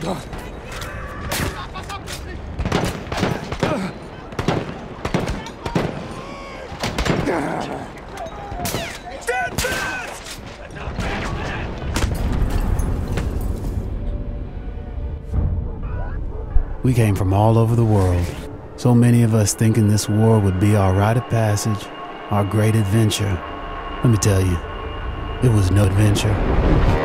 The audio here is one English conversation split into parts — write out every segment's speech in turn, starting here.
We came from all over the world. So many of us thinking this war would be our rite of passage, our great adventure. Let me tell you, it was no adventure.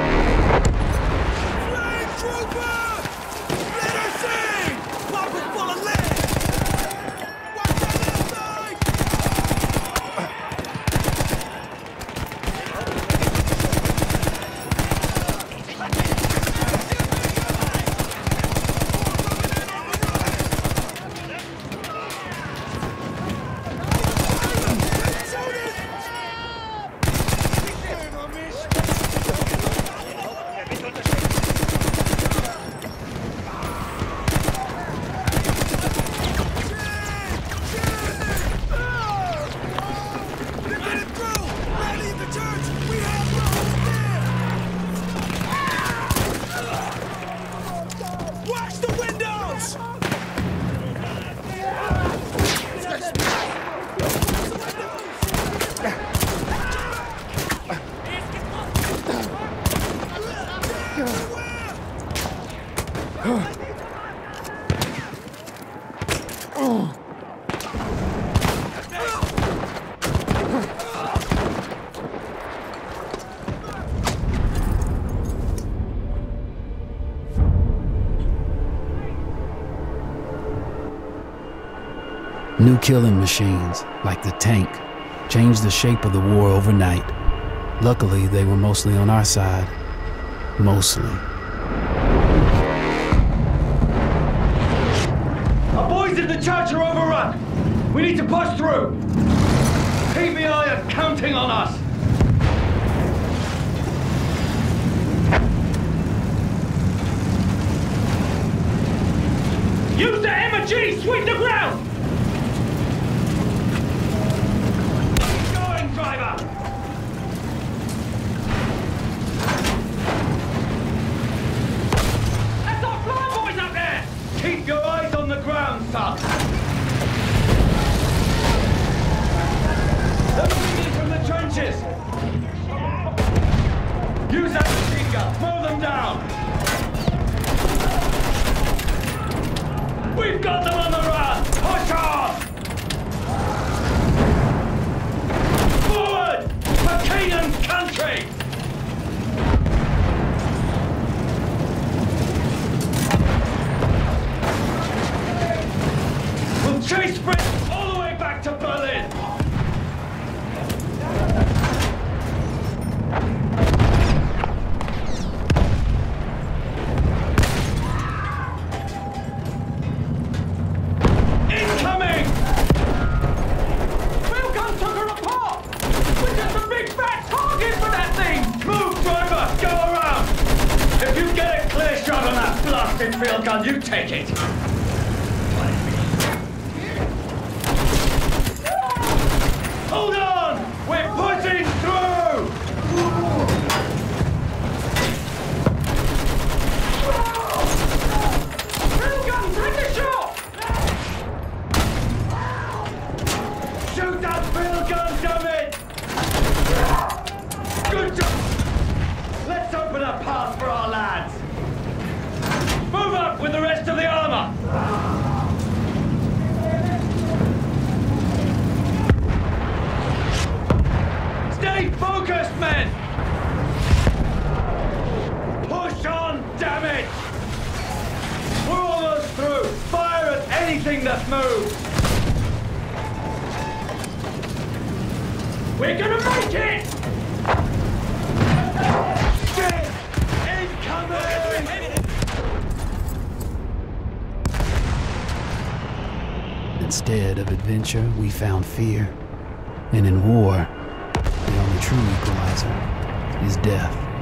New killing machines, like the tank, changed the shape of the war overnight. Luckily, they were mostly on our side. Mostly. Our boys in the church are overrun. We need to push through. PBI are counting on us. Use the M&G! Sweep the ground! Son! They're moving in from the trenches! Use that machine gun! Mow them down! We've got them on the run! Push on! Forward! For Canaan's country! Britain all the way back to Berlin! Incoming! Railgun took her apart! We're just a big fat target for that thing! Move, driver! Go around! If you get a clear shot on that blasted gun, you take it! Hold on! We're pushing through! Railgun, take a shot! Shoot that field gun, damn it! Good job! Let's open a path for our lads! Move up with the rest of the armor! Stay focused, men! Push on, damn it! We're almost through! Fire at that moves! We're gonna make it! Incoming! Instead of adventure, we found fear. And in war, the only true equalizer is death.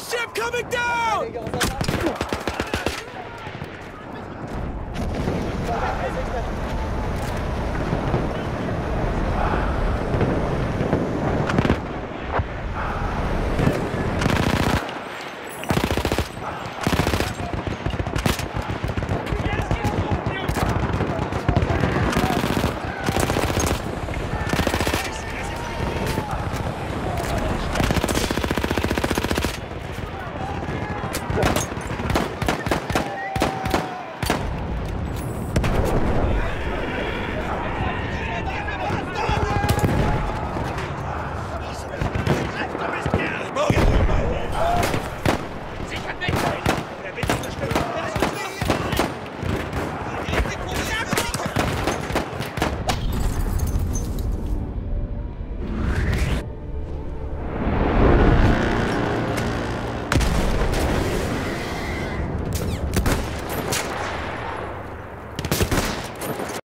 ship coming down!